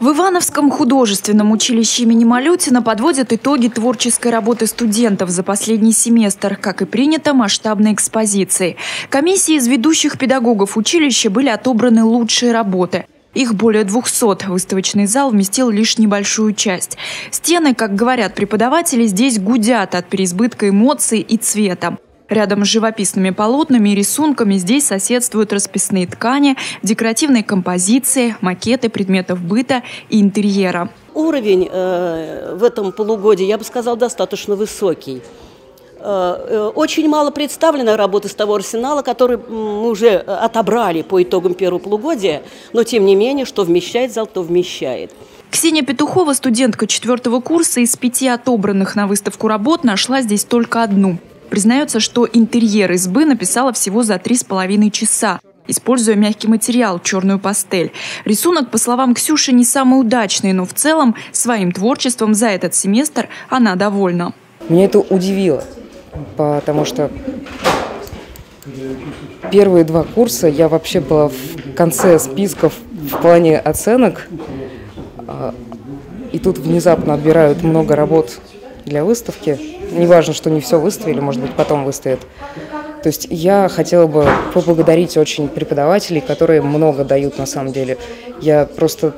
В Ивановском художественном училище имени Малютина подводят итоги творческой работы студентов за последний семестр, как и принято масштабной экспозицией. Комиссии из ведущих педагогов училища были отобраны лучшие работы. Их более 200. Выставочный зал вместил лишь небольшую часть. Стены, как говорят преподаватели, здесь гудят от переизбытка эмоций и цвета. Рядом с живописными полотнами и рисунками здесь соседствуют расписные ткани, декоративные композиции, макеты предметов быта и интерьера. Уровень э, в этом полугодии, я бы сказал, достаточно высокий. Э, э, очень мало представлено работы с того арсенала, который мы уже отобрали по итогам первого полугодия, но тем не менее, что вмещает зал, то вмещает. Ксения Петухова, студентка четвертого курса, из пяти отобранных на выставку работ нашла здесь только одну – Признается, что интерьер избы написала всего за три с половиной часа используя мягкий материал, черную пастель. Рисунок, по словам Ксюши, не самый удачный, но в целом своим творчеством за этот семестр она довольна. Меня это удивило, потому что первые два курса я вообще была в конце списков в плане оценок. А, и тут внезапно отбирают много работ для выставки. Неважно, что не все выставили, может быть, потом выставят. То есть я хотела бы поблагодарить очень преподавателей, которые много дают на самом деле. Я просто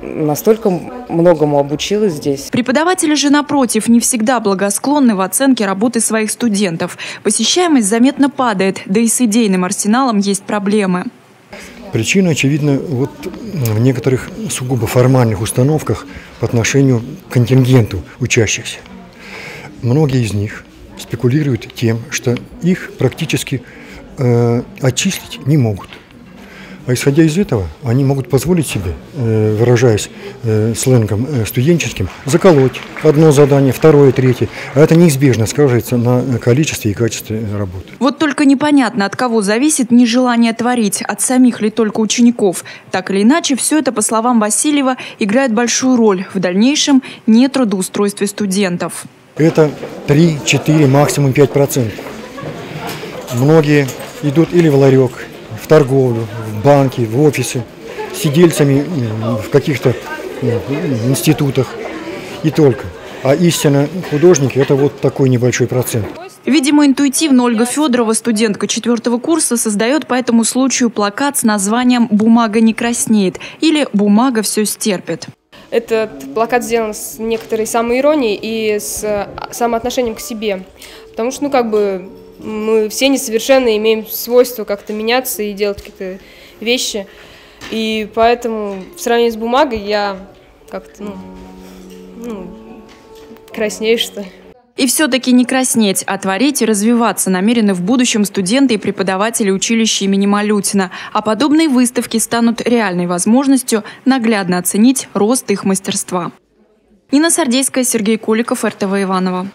настолько многому обучилась здесь. Преподаватели же, напротив, не всегда благосклонны в оценке работы своих студентов. Посещаемость заметно падает, да и с идейным арсеналом есть проблемы. Причина, очевидно, вот в некоторых сугубо формальных установках по отношению к контингенту учащихся. Многие из них спекулируют тем, что их практически э, отчислить не могут. А исходя из этого, они могут позволить себе, э, выражаясь э, сленгом э, студенческим, заколоть одно задание, второе, третье. А это неизбежно скажется на количестве и качестве работы. Вот только непонятно, от кого зависит нежелание творить, от самих ли только учеников. Так или иначе, все это, по словам Васильева, играет большую роль в дальнейшем нетрудоустройстве студентов. Это 3, 4, максимум 5 процентов. Многие идут или в ларек, торговлю, в банки, в офисы, сидельцами в каких-то институтах и только. А истинно художники – это вот такой небольшой процент. Видимо, интуитивно Ольга Федорова, студентка четвертого курса, создает по этому случаю плакат с названием «Бумага не краснеет» или «Бумага все стерпит». Этот плакат сделан с некоторой самоиронией и с самоотношением к себе. Потому что, ну, как бы, мы все несовершенны, имеем свойство как-то меняться и делать какие-то вещи. И поэтому в сравнении с бумагой я как-то, ну, ну краснею, что ли. И все-таки не краснеть, а творить и развиваться намерены в будущем студенты и преподаватели училища имени Малютина. А подобные выставки станут реальной возможностью наглядно оценить рост их мастерства. Нина Сардейская, Сергей Куликов, РТВ Иванова.